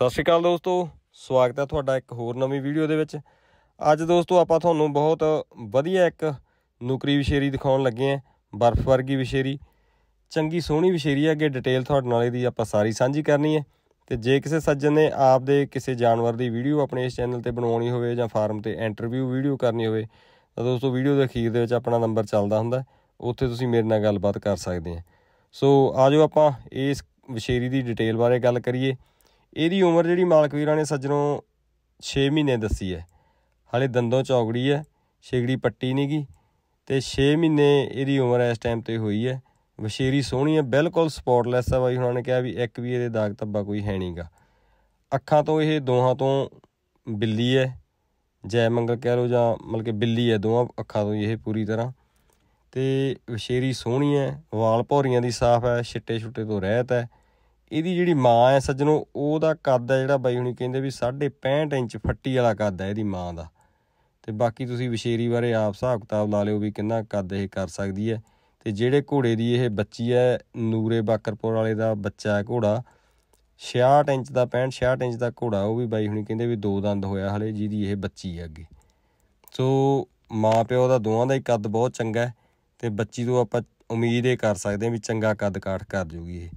ਸਤਿ ਸ਼੍ਰੀ ਅਕਾਲ ਦੋਸਤੋ, ਸਵਾਗਤ ਹੈ ਤੁਹਾਡਾ ਇੱਕ ਹੋਰ ਨਵੀਂ ਵੀਡੀਓ ਦੇ ਵਿੱਚ। ਅੱਜ ਦੋਸਤੋ ਆਪਾਂ ਤੁਹਾਨੂੰ ਬਹੁਤ ਵਧੀਆ ਇੱਕ ਨੁਕਰੀ ਵਿਸ਼ੇਰੀ ਦਿਖਾਉਣ ਲੱਗੇ ਆਂ ਬਰਫ਼ ਵਰਗੀ ਵਿਸ਼ੇਰੀ। ਚੰਗੀ ਸੋਹਣੀ ਵਿਸ਼ੇਰੀ ਹੈ, ਅੱਗੇ ਡਿਟੇਲ ਤੁਹਾਡੇ ਨਾਲ ਇਹਦੀ ਆਪਾਂ ਸਾਰੀ ਸਾਂਝੀ ਕਰਨੀ ਹੈ। ਤੇ ਜੇ ਕਿਸੇ ਸੱਜਣ ਨੇ ਆਪਦੇ ਕਿਸੇ ਜਾਨਵਰ ਦੀ ਵੀਡੀਓ ਆਪਣੇ ਇਸ ਚੈਨਲ ਤੇ ਬਣਾਉਣੀ ਹੋਵੇ ਜਾਂ ਫਾਰਮ ਤੇ ਇੰਟਰਵਿਊ ਵੀਡੀਓ ਕਰਨੀ ਹੋਵੇ, ਤਾਂ ਦੋਸਤੋ ਵੀਡੀਓ ਦੇ ਅਖੀਰ ਦੇ ਵਿੱਚ ਆਪਣਾ ਨੰਬਰ ਚੱਲਦਾ ਹੁੰਦਾ ਉੱਥੇ ਤੁਸੀਂ ਮੇਰੇ ਨਾਲ ਗੱਲਬਾਤ ਕਰ ਸਕਦੇ ਆ ਸੋ ਆਜੋ ਆਪਾਂ ਇਸ ਵਿਸ਼ੇਰੀ ਦੀ ਡਿਟੇਲ ਬਾਰੇ ਗੱਲ ਕਰੀਏ। ਇਹਦੀ ਉਮਰ ਜਿਹੜੀ ਮਾਲਕ ਵੀਰਾਂ ਨੇ ਸੱਜਣੋਂ 6 ਮਹੀਨੇ ਦੱਸੀ ਹੈ। ਹਾਲੇ ਦੰਦੋਂ ਚੌਗੜੀ ਹੈ, ਛੇਗੜੀ ਪੱਟੀ ਨਹੀਂਗੀ ਤੇ 6 ਮਹੀਨੇ ਇਹਦੀ ਉਮਰ ਇਸ ਟਾਈਮ ਤੇ ਹੋਈ ਹੈ। ਵਸ਼ੇਰੀ ਸੋਹਣੀ ਹੈ, ਬਿਲਕੁਲ ਸਪੌਟਲੈਸ ਹੈ ਬਾਈ, ਉਹਨਾਂ ਨੇ ਕਿਹਾ ਵੀ ਇੱਕ ਵੀ ਇਹਦੇ ਦਾਗ ਧੱਬਾ ਕੋਈ ਹੈ ਨਹੀਂਗਾ ਅੱਖਾਂ ਤੋਂ ਇਹ ਦੋਹਾਂ ਤੋਂ ਬਿੱਲੀ ਹੈ, ਜੈ ਮੰਗਲ ਕਹਿ ਲੋ ਜਾਂ ਮਤਲਬ ਕਿ ਬਿੱਲੀ ਹੈ ਦੋਹਾਂ ਅੱਖਾਂ ਤੋਂ ਇਹ ਪੂਰੀ ਤਰ੍ਹਾਂ। ਤੇ ਵਸ਼ੇਰੀ ਸੋਹਣੀ ਹੈ, ਵਾਲ ਭੌਰੀਆਂ ਦੀ ਸਾਫ਼ ਹੈ ਛਿੱਟੇ ਛੁੱਟੇ ਤੋਂ ਰਹਿਤ ਹੈ। ਇਹਦੀ ਜਿਹੜੀ ਮਾਂ ਹੈ ਸੱਜਣੋ, ਉਹਦਾ ਕੱਦ ਹੈ ਜਿਹੜਾ ਬਾਈ ਹੁਣੀ ਕਹਿੰਦੇ ਵੀ 65 ਇੰਚ ਫੱਟੀ ਵਾਲਾ ਕੱਦ ਹੈ ਇਹਦੀ ਮਾਂ ਦਾ। ਤੇ ਬਾਕੀ ਤੁਸੀਂ ਵਿਸ਼ੇਰੀ ਬਾਰੇ ਆਪ ਹਿਸਾਬ ਕਿਤਾਬ ਲਾ ਲਿਓ ਵੀ ਕਿੰਨਾ ਕੱਦ ਇਹ ਕਰ ਸਕਦੀ ਹੈ। ਤੇ ਜਿਹੜੇ ਘੋੜੇ ਦੀ ਇਹ ਬੱਚੀ ਹੈ, ਨੂਰੇ ਬਾਕਰਪੁਰ ਵਾਲੇ ਦਾ ਬੱਚਾ ਹੈ ਘੋੜਾ 66 ਇੰਚ ਦਾ 65 66 ਇੰਚ ਦਾ ਘੋੜਾ, ਉਹ ਵੀ ਬਾਈ ਹੁਣੀ ਕਹਿੰਦੇ ਵੀ ਦੋ ਦੰਦ ਹੋਇਆ ਹਲੇ ਜਿਹਦੀ ਇਹ ਬੱਚੀ ਹੈ ਅੱਗੇ। ਸੋ ਮਾਂ ਪਿਓ ਦਾ ਦੋਵਾਂ ਦਾ ਹੀ ਕੱਦ ਬਹੁਤ ਚੰਗਾ ਹੈ ਤੇ ਬੱਚੀ ਤੋਂ ਆਪਾਂ ਉਮੀਦ ਇਹ ਕਰ ਸਕਦੇ ਹਾਂ ਵੀ ਚੰਗਾ ਕੱਦ ਕਾਠ ਕਰ ਜੂਗੀ ਇਹ।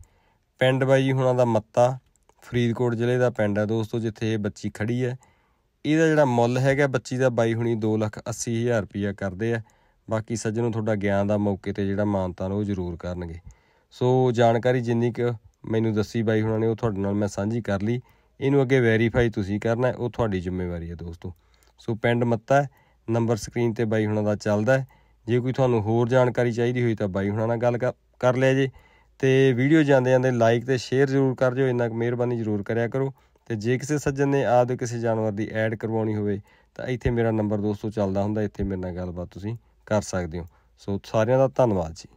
ਪਿੰਡ ਬਾਈ ਹੁਣਾਂ ਦਾ ਮੱਤਾ, ਫਰੀਦਕੋਟ ਜ਼ਿਲ੍ਹੇ ਦਾ ਪਿੰਡ ਹੈ ਦੋਸਤੋ, ਜਿੱਥੇ ਇਹ ਬੱਚੀ ਖੜੀ ਹੈ। ਇਹਦਾ ਜਿਹੜਾ ਮੁੱਲ ਹੈਗਾ ਬੱਚੀ ਦਾ ਬਾਈ ਹੁਣੀ 280000 ਰੁਪਇਆ ਕਰਦੇ ਆ। ਬਾਕੀ ਸੱਜਣੋਂ, ਤੁਹਾਡਾ ਗਿਆਨ ਦਾ ਮੌਕੇ ਤੇ ਜਿਹੜਾ ਮਾਨਤਾ ਉਹ ਜ਼ਰੂਰ ਕਰਨਗੇ। ਸੋ ਜਾਣਕਾਰੀ ਜਿੰਨੀ ਕਿ ਮੈਨੂੰ ਦੱਸੀ ਬਾਈ ਹੁਣਾਂ ਨੇ, ਉਹ ਤੁਹਾਡੇ ਨਾਲ ਮੈਂ ਸਾਂਝੀ ਕਰ ਲਈ। ਇਹਨੂੰ ਅੱਗੇ ਵੈਰੀਫਾਈ ਤੁਸੀਂ ਕਰਨਾ, ਉਹ ਤੁਹਾਡੀ ਜ਼ਿੰਮੇਵਾਰੀ ਹੈ ਦੋਸਤੋ। ਸੋ ਪਿੰਡ ਮੱਤਾ ਨੰਬਰ ਸਕਰੀਨ ਤੇ ਬਾਈ ਹੁਣਾਂ ਦਾ ਚੱਲਦਾ ਜੇ ਕੋਈ ਤੁਹਾਨੂੰ ਹੋਰ ਜਾਣਕਾਰੀ ਚਾਹੀਦੀ ਹੋਈ ਤਾਂ ਬਾਈ ਹੁਣਾਂ ਨਾਲ ਗੱਲ ਕਰ ਲਿਆ ਜੇ। ਤੇ ਵੀਡੀਓ ਜਾਂਦੇ ਜਾਂਦੇ ਲਾਈਕ ਤੇ ਸ਼ੇਅਰ ਜ਼ਰੂਰ ਕਰ ਦਿਓ, ਇੰਨਾ ਮਿਹਰਬਾਨੀ ਜ਼ਰੂਰ ਕਰਿਆ ਕਰੋ। ਤੇ ਜੇ ਕਿਸੇ ਸੱਜਣ ਨੇ ਆਪਦੇ ਕਿਸੇ ਜਾਨਵਰ ਦੀ ਐਡ ਕਰਵਾਉਣੀ ਹੋਵੇ, ਤਾਂ ਇੱਥੇ ਮੇਰਾ ਨੰਬਰ ਦੋਸਤੋ ਚੱਲਦਾ ਹੁੰਦਾ, ਇੱਥੇ ਮੇਰੇ ਨਾਲ ਗੱਲਬਾਤ ਤੁਸੀਂ ਕਰ ਸਕਦੇ ਹੋ। ਸੋ ਸਾਰਿਆਂ ਦਾ ਧੰਨਵਾਦ ਜੀ।